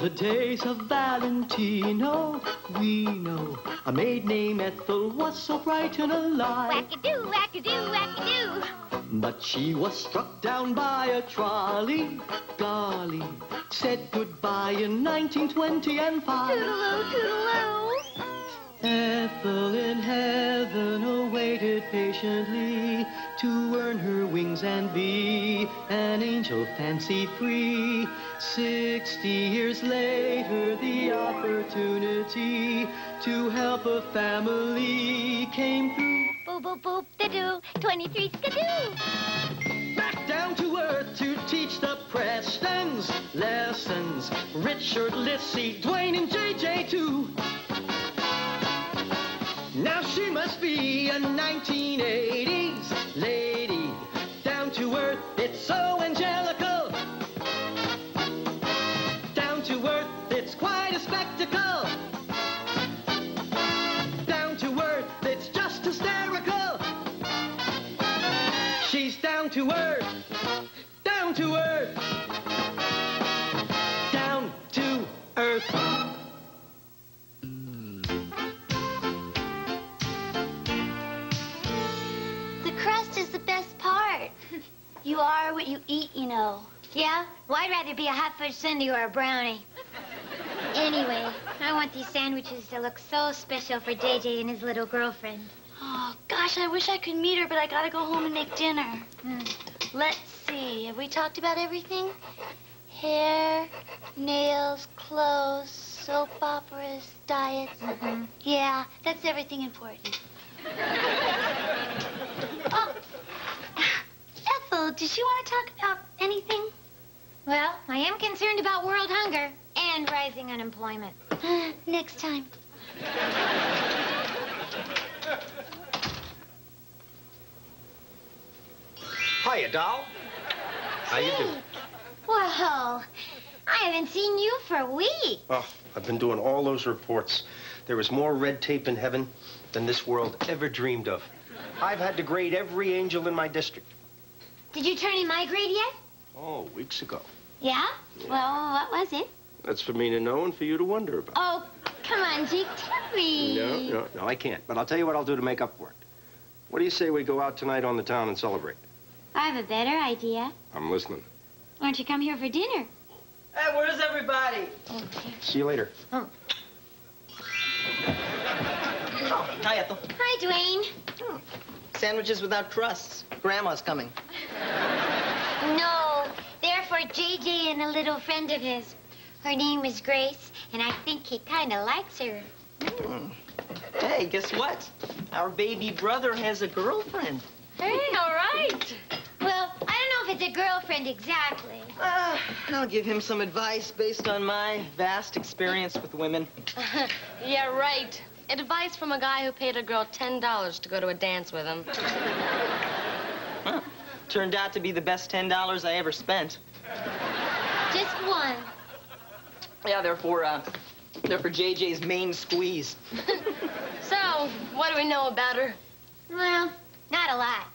the days of Valentino, we know a maid named Ethel was so bright and alive. Wackadoo, wackadoo, wackadoo. But she was struck down by a trolley. Golly, said goodbye in 1920 and five. Toodaloo, toodaloo. Ethel in heaven awaited patiently to earn her wings and be an angel fancy free. Sixty years later, the opportunity to help a family came through. Boop, boop, boop, da doo. 23 skadoo. Back down to earth to teach the Prestons lessons. Richard, Lissy, Dwayne, and JJ too. Now she must be a 1980s lady. Down to earth, it's so angelical. You know. Yeah? Well, I'd rather be a hot fudge sundae or a brownie. Anyway, I want these sandwiches to look so special for JJ and his little girlfriend. Oh, gosh, I wish I could meet her, but I gotta go home and make dinner. Hmm. Let's see. Have we talked about everything? Hair, nails, clothes, soap operas, diets. Mhm. Yeah, that's everything important. oh, Ethel, did you want to talk about anything? Well, I am concerned about world hunger and rising unemployment. Next time. Hiya, doll. How you doing? Well, I haven't seen you for weeks. Oh, I've been doing all those reports. There is more red tape in heaven than this world ever dreamed of. I've had to grade every angel in my district. Did you turn in my grade yet? Oh, weeks ago. Yeah? Well, what was it? That's for me to know and for you to wonder about. Oh, come on, Jake, tell me. No, no, no, I can't. But I'll tell you what I'll do to make up for it. What do you say we go out tonight on the town and celebrate? I have a better idea. I'm listening. Why don't you come here for dinner? Hey, where's everybody? Okay. See you later. Oh, hi, Ethel. Hi, Dwayne. Sandwiches without crusts. Grandma's coming. No, they're JJ and a little friend of his. Her name is Grace, and I think he kind of likes her. Hey, guess what? Our baby brother has a girlfriend. Hey, all right. Well, I don't know if it's a girlfriend exactly. Uh, I'll give him some advice based on my vast experience with women. yeah, right. Advice from a guy who paid a girl $10 to go to a dance with him. Huh. Turned out to be the best $10 I ever spent. Just one. Yeah, they're for, uh, they're for JJ's main squeeze. So, what do we know about her? Well, not a lot.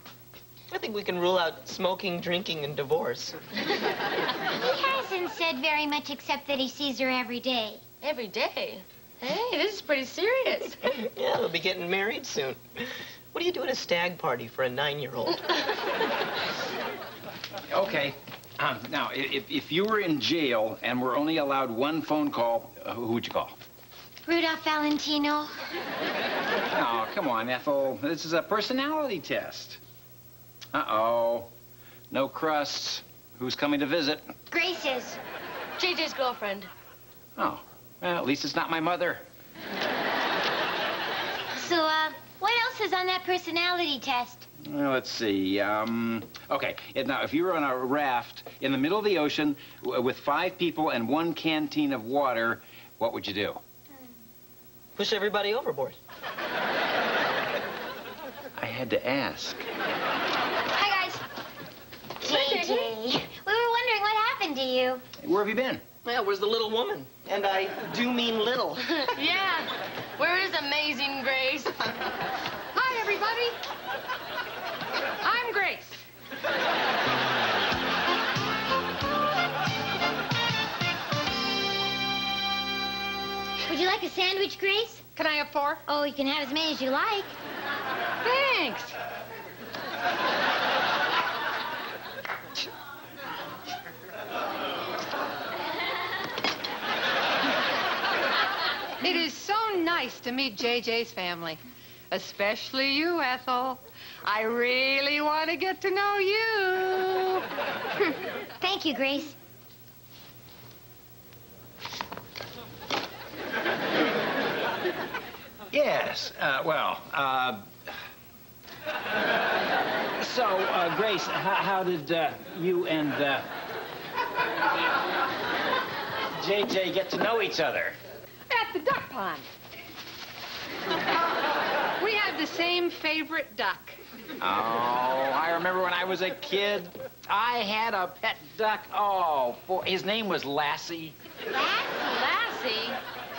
I think we can rule out smoking, drinking, and divorce. He hasn't said very much except that he sees her every day. Every day. Hey, this is pretty serious. yeah, they'll be getting married soon. What do you do at a stag party for a nine-year-old? Okay. Um, now, if, if you were in jail and were only allowed one phone call, uh, who would you call? Rudolph Valentino. Oh, come on, Ethel. This is a personality test. Uh-oh. No crusts. Who's coming to visit? Grace's. JJ's girlfriend. Oh, well, at least it's not my mother. So, uh, what else is on that personality test? Well, let's see. Um, okay, now, if you were on a raft in the middle of the ocean with five people and one canteen of water, what would you do? Push everybody overboard. I had to ask. Hi, guys. JJ, we were wondering what happened to you. Where have you been? Yeah, where's the little woman? And I do mean little. yeah. Where is Amazing Grace? Hi, everybody. I'm Grace. Would you like a sandwich, Grace? Can I have four? Oh, you can have as many as you like. Thanks. It is so nice to meet JJ's family, especially you, Ethel. I really want to get to know you. Thank you, Grace. Yes. Uh, well, uh, so, uh, Grace, how, how did uh, you and uh, JJ get to know each other? At the duck pond. We have the same favorite duck. Oh, I remember when I was a kid, I had a pet duck. Oh, boy, his name was Lassie. Lassie?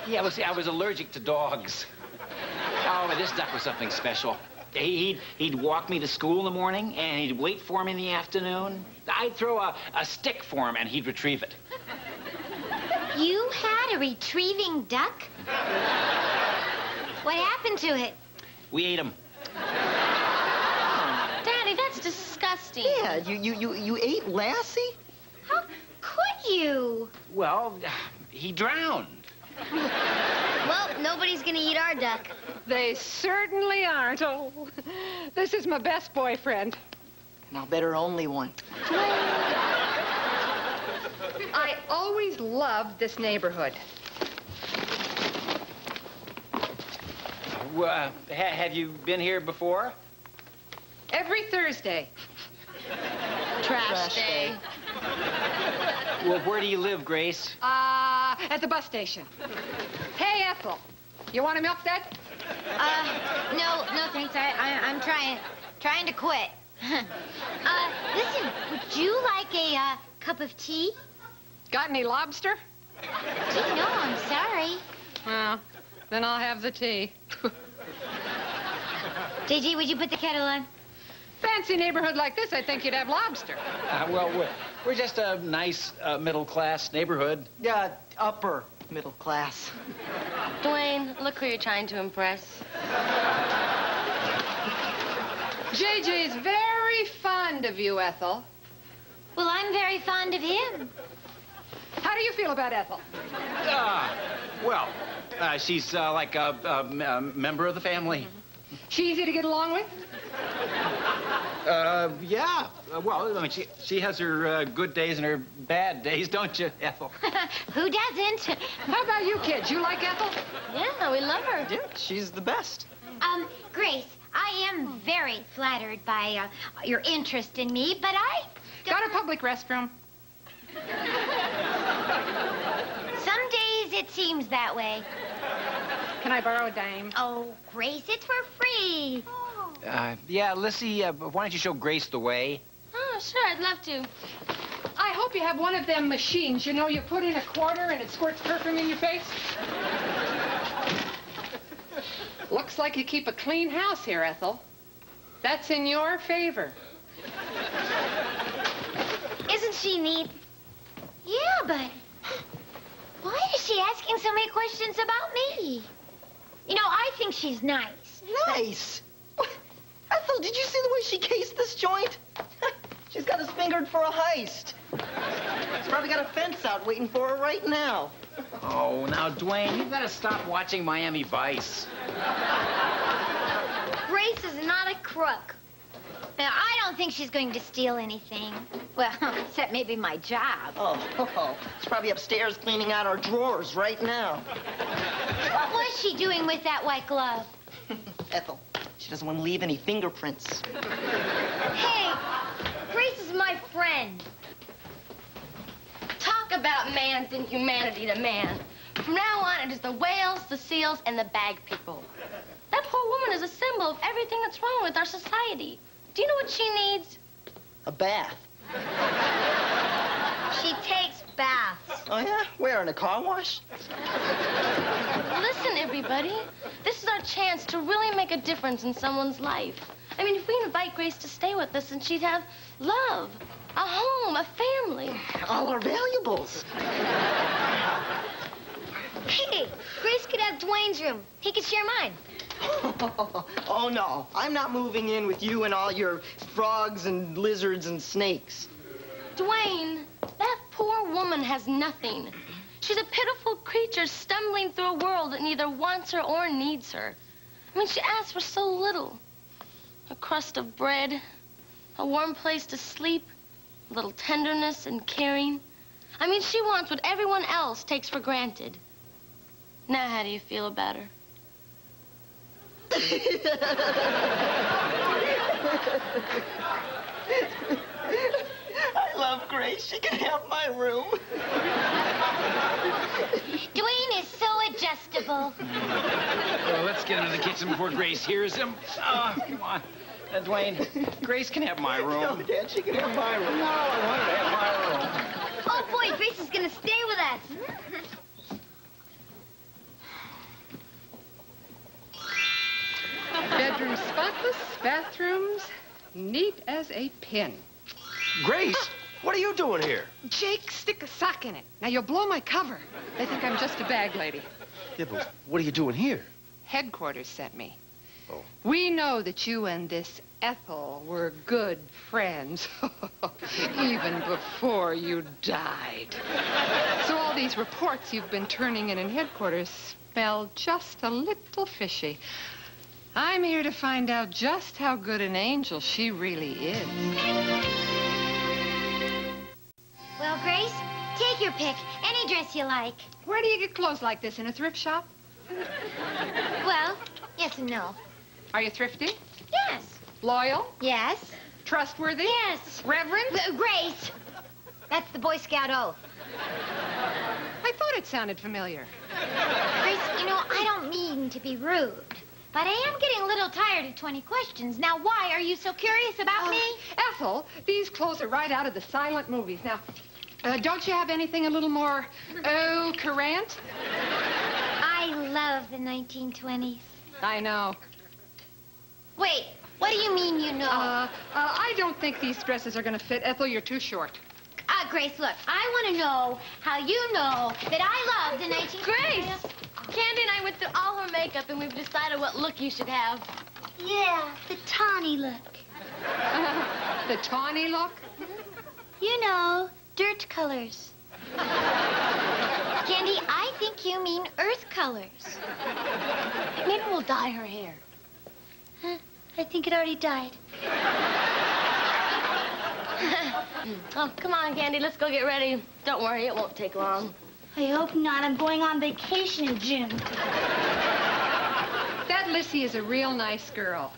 Yeah, well, see, I was allergic to dogs. Oh, but this duck was something special. He- He'd, he'd walk me to school in the morning, and he'd wait for me in the afternoon. I'd throw a, a stick for him, and he'd retrieve it. You had a retrieving duck? What happened to it? We ate him. Daddy, that's disgusting. Yeah, you, you, you, you ate Lassie? How could you? Well, he drowned. Well, nobody's gonna eat our duck. They certainly aren't. Oh, this is my best boyfriend. And I'll bet her only one. I always loved this neighborhood. Uh, ha- have you been here before? Every Thursday. Trash, Trash day. day. Well, where do you live, Grace? Uh, at the bus station. Hey, Ethel, you want a milk that? Uh, no, no thanks. I, I, I'm trying, trying to quit. uh, listen, would you like a uh, cup of tea? Got any lobster? Tea? No, I'm sorry. Well, then I'll have the tea. JJ, would you put the kettle on? Fancy neighborhood like this, I think you'd have lobster. Uh, well, we're, we're just a nice uh, middle-class neighborhood. Yeah, upper middle class. Dwayne, look who you're trying to impress. JJ is very fond of you, Ethel. Well, I'm very fond of him. How do you feel about Ethel? Ah, well, uh, she's uh, like a member of the family. She easy to get along with? Uh, yeah. Uh, well, I mean, she, she has her uh, good days and her bad days, don't you, Ethel? Who doesn't? How about you kids? You like Ethel? Yeah, we love her. Yeah, she's the best. Um, Grace, I am very flattered by uh, your interest in me, but I... Got a public restroom? Some days it that way. Can I borrow a dime? Oh, Grace, it's for free. Uh, yeah, Lissy, uh, why don't you show Grace the way? Oh, sure, I'd love to. I hope you have one of them machines. You know, you put in a quarter and it squirts perfume in your face. Looks like you keep a clean house here, Ethel. That's in your favor. Isn't she neat? Yeah, but why is she asking so many questions about me? You know, I think she's nice. Nice. What? Ethel, did you see the way she cased this joint? She's got us fingered for a heist. She's probably got a fence out waiting for her right now. Oh, now, Dwayne, you better stop watching Miami Vice. Grace is not a crook. Now, I don't think she's going to steal anything. Well, except maybe my job. Oh, oh she's probably upstairs cleaning out our drawers right now. What was she doing with that white glove? Ethel, she doesn't want to leave any fingerprints. Hey, Grace is my friend. Talk about man's inhumanity to man. From now on, it is the whales, the seals, and the bag people. That poor woman is a symbol of everything that's wrong with our society. Do you know what she needs? A bath. She takes baths. Oh, yeah? Where, in a car wash? Listen, everybody. This is our chance to really make a difference in someone's life. I mean, if we invite Grace to stay with us, and she'd have love, a home, a family. All our valuables. Hey, Grace could have Dwayne's room. He could share mine. oh, no. I'm not moving in with you and all your frogs and lizards and snakes. Dwayne, that poor woman has nothing. She's a pitiful creature stumbling through a world that neither wants her or needs her. I mean, she asks for so little. A crust of bread, a warm place to sleep, a little tenderness and caring. I mean, she wants what everyone else takes for granted. Now, how do you feel about her? I love Grace. She can have my room. Dwayne is so adjustable. Well, let's get into the kitchen before Grace hears him. Oh, come on. Uh, Dwayne, Grace can have my No, room. Dad, she can have my room. No, I want her to have my room. Oh, boy, Grace is gonna stay with us. Spotless, bathrooms neat as a pin. Grace, what are you doing here? Jake, stick a sock in it. Now you'll blow my cover. They think I'm just a bag lady. Yeah, but what are you doing here? Headquarters sent me. Oh. We know that you and this Ethel were good friends, even before you died. So all these reports you've been turning in in headquarters smell just a little fishy. I'm here to find out just how good an angel she really is. Well, Grace, take your pick. Any dress you like. Where do you get clothes like this? In a thrift shop? Well, yes and no. Are you thrifty? Yes. Loyal? Yes. Trustworthy? Yes. Reverent? Uh, Grace. That's the Boy Scout oath. I thought it sounded familiar. Grace, you know, I don't mean to be rude, but I am getting a little tired of 20 questions. Now, why are you so curious about me? Ethel, these clothes are right out of the silent movies. Now, uh, don't you have anything a little more, oh, current? I love the 1920s. I know. Wait, what do you mean you know? Uh, uh, I don't think these dresses are going to fit. Ethel, you're too short. Uh, Grace, look, I want to know how you know that I love the 1920s. Grace! Candy and I went through all her makeup and we've decided what look you should have. Yeah, the tawny look. the tawny look? You know, dirt colors. Candy, I think you mean earth colors. Maybe we'll dye her hair. Huh? I think it already died. Oh, come on, Candy, let's go get ready. Don't worry, it won't take long. I hope not. I'm going on vacation in June. That Lissy is a real nice girl.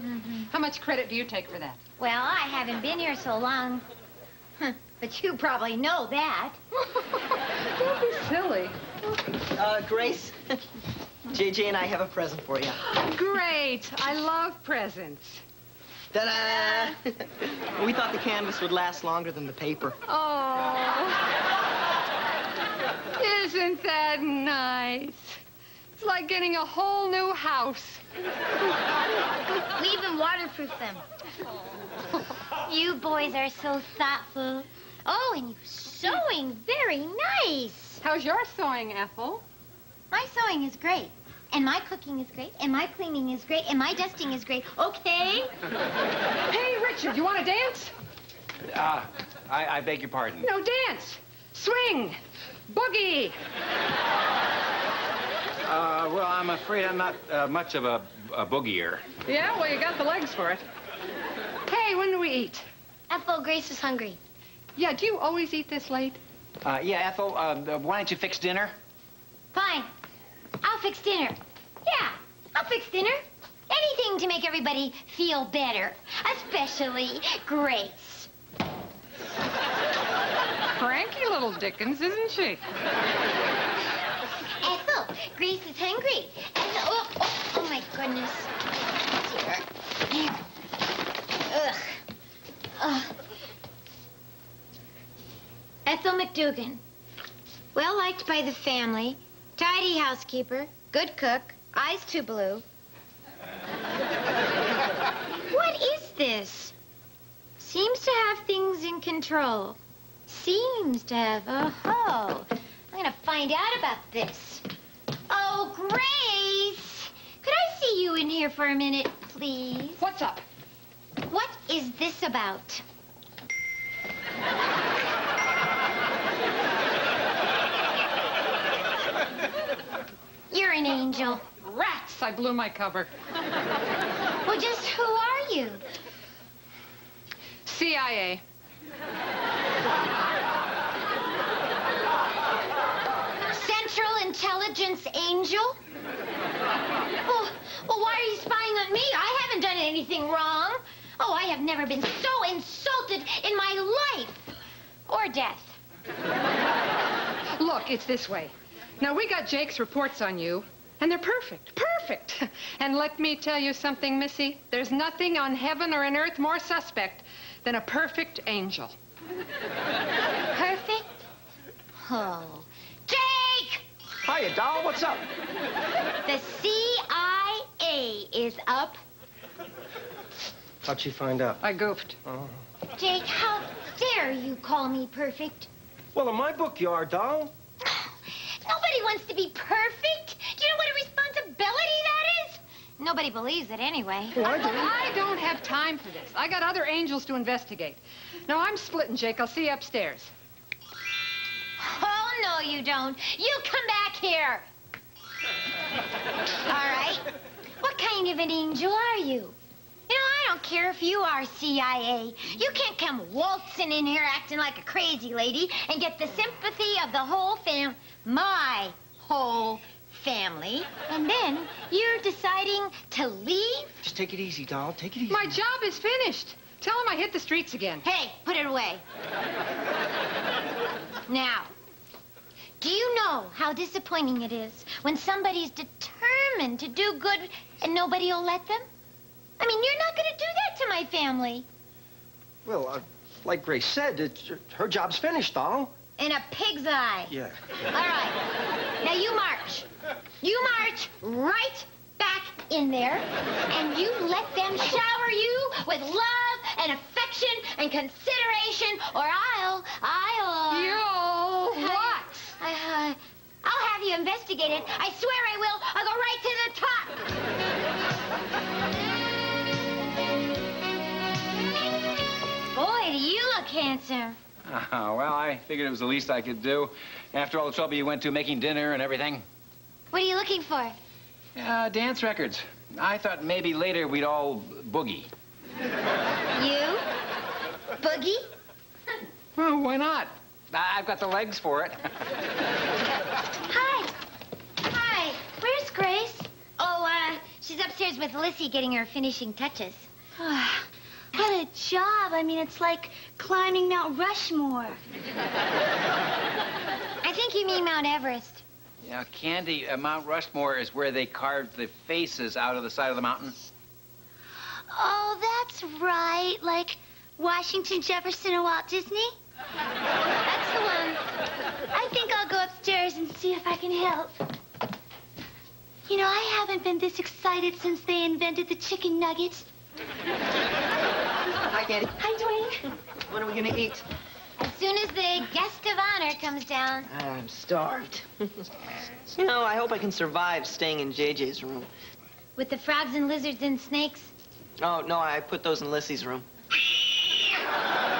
How much credit do you take for that? Well, I haven't been here so long. Huh, But you probably know that. Don't be silly. Uh, Grace, JJ and I have a present for you. Great. I love presents. Ta-da! we thought the canvas would last longer than the paper. Oh. Isn't that nice? It's like getting a whole new house. We even waterproof them. You boys are so thoughtful. Oh, and you're sewing very nice. How's your sewing, Ethel? My sewing is great. And my cooking is great. And my cleaning is great. And my dusting is great. Okay? Hey, Richard, you want to dance? Uh, I, I beg your pardon. No, dance. Swing. Boogie. Uh, well, I'm afraid I'm not uh, much of a, a boogier. Yeah, well, you got the legs for it. Hey, when do we eat? Ethel, Grace is hungry. Yeah, do you always eat this late? Uh, yeah, Ethel, uh, why don't you fix dinner? Fine. I'll fix dinner. Yeah, I'll fix dinner. Anything to make everybody feel better, especially Grace. Cranky little Dickens, isn't she? Ethel, Grace is hungry. Ethel, oh, oh, oh my goodness. Here. Ugh. Ugh. Ethel McDougan. Well liked by the family. Tidy housekeeper. Good cook. Eyes too blue. what is this? Seems to have things in control. Seems to have. Oh, I'm gonna find out about this. Oh, Grace! Could I see you in here for a minute, please? What's up? What is this about? You're an angel. Rats! I blew my cover. Well, just who are you? CIA. Intelligence Angel? Well, well, why are you spying on me? I haven't done anything wrong. Oh, I have never been so insulted in my life. Or death. Look, it's this way. Now, we got Jake's reports on you, and they're perfect. Perfect. And let me tell you something, Missy. There's nothing on heaven or on earth more suspect than a perfect angel. Perfect? Oh. Jake! Hiya, doll. What's up? The CIA is up. How'd she find out? I goofed. Oh. Jake, how dare you call me perfect? Well, in my book, you are, doll. Nobody wants to be perfect. Do you know what a responsibility that is? Nobody believes it anyway. Oh, I do. I don't have time for this. I got other angels to investigate. Now, I'm splitting, Jake. I'll see you upstairs. No, you don't. You come back here. All right. What kind of an angel are you? You know, I don't care if you are CIA. You can't come waltzing in here acting like a crazy lady and get the sympathy of the whole fam... My whole family. And then you're deciding to leave? Just take it easy, doll. Take it easy. My job is finished. Tell him I hit the streets again. Hey, put it away. Now, do you know how disappointing it is when somebody's determined to do good and nobody will let them? I mean, you're not going to do that to my family. Well, uh, like Grace said, it's, her job's finished, doll. In a pig's eye. Yeah. All right. Now you march. You march right back in there, and you let them shower you with love and affection and consideration, or I'll, I'll. You what? I, uh, I'll have you investigated. I swear I will. I'll go right to the top. Boy, do you look handsome. Oh, well, I figured it was the least I could do. After all the trouble you went to making dinner and everything. What are you looking for? Uh, dance records. I thought maybe later we'd all boogie. You? Boogie? Well, why not? I- I've got the legs for it. Hi. Hi. Where's Grace? Oh, uh, she's upstairs with Lissy getting her finishing touches. What a job. I mean, it's like climbing Mount Rushmore. I think you mean Mount Everest. Yeah, Candy, uh, Mount Rushmore is where they carved the faces out of the side of the mountain. Oh, that's right. Like Washington, Jefferson, and Walt Disney? That's the one. I think I'll go upstairs and see if I can help. You know, I haven't been this excited since they invented the chicken nuggets. Hi, Candy. Hi, Dwayne. What are we gonna eat? As soon as the guest of honor comes down. I'm starved. you know, I hope I can survive staying in JJ's room. With the frogs and lizards and snakes. Oh, no, I put those in Lissy's room.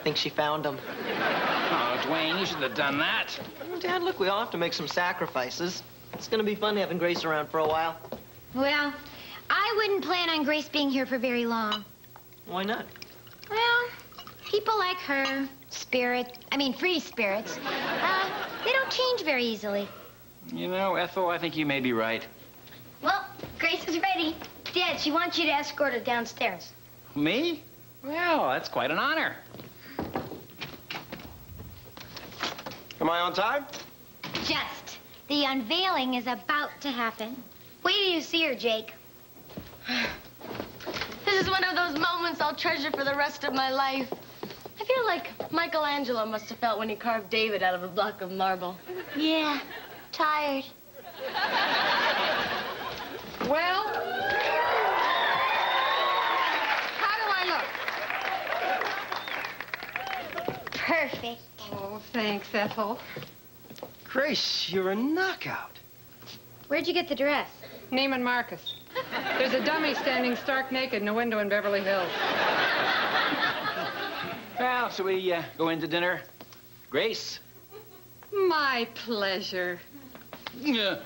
I think she found them. Oh, Dwayne, you shouldn't have done that. Dad, look, we all have to make some sacrifices. It's gonna be fun having Grace around for a while. Well, I wouldn't plan on Grace being here for very long. Why not? Well, people like her, spirit, I mean free spirits, uh, they don't change very easily. You know, Ethel, I think you may be right. Well, Grace is ready. Dad, she wants you to escort her downstairs. Me? Well, that's quite an honor. Am I on time? Just. The unveiling is about to happen. Wait till you see her, Jake. This is one of those moments I'll treasure for the rest of my life. I feel like Michelangelo must have felt when he carved David out of a block of marble. Yeah, tired. Well, how do I look? Perfect. Thanks, Ethel. Grace, you're a knockout. Where'd you get the dress? Neiman Marcus. There's a dummy standing stark naked in a window in Beverly Hills. Well, shall we uh, go into dinner? Grace? My pleasure. Yeah.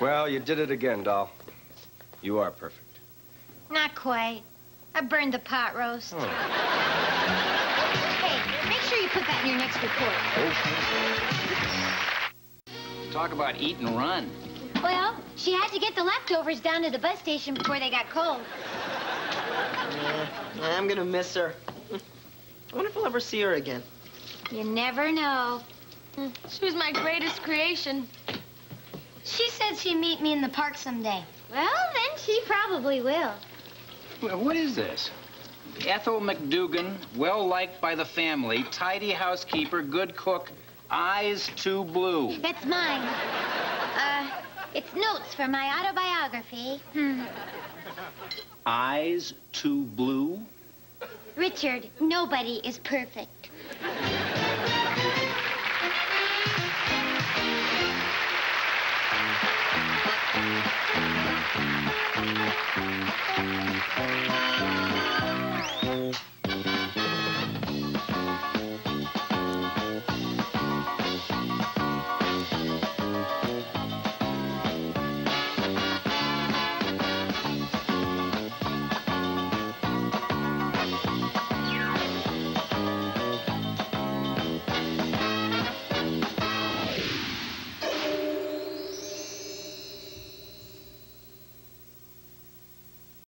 Well, you did it again, doll. You are perfect. Not quite. I burned the pot roast. Hmm. Hey, make sure you put that in your next report. Talk about eat and run. Well, she had to get the leftovers down to the bus station before they got cold. Yeah, I'm gonna miss her. I wonder if I'll ever see her again. You never know. She was my greatest creation. She said she'd meet me in the park someday. Well, then she probably will. Well, What is this? Ethel McDougan, well liked by the family, tidy housekeeper, good cook, eyes too blue. That's mine. Uh, it's notes for my autobiography. Hmm. Eyes too blue? Richard, nobody is perfect. Thank you.